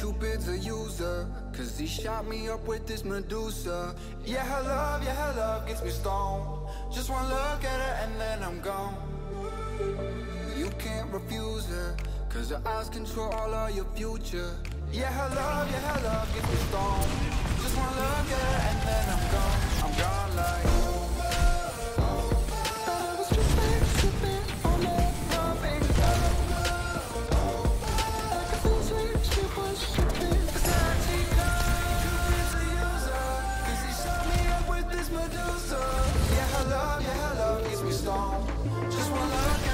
Cupid's a user Cause he shot me up with this Medusa. Yeah, her love, yeah, her love gets me stoned. Just one look at her and then I'm gone. You can't refuse her Cause her eyes control all of your future. Yeah, her love, yeah, her love gets me stoned. Just one look at her and then I'm gone Medusa. Yeah, love, yeah, her love gets me stoned. Just one look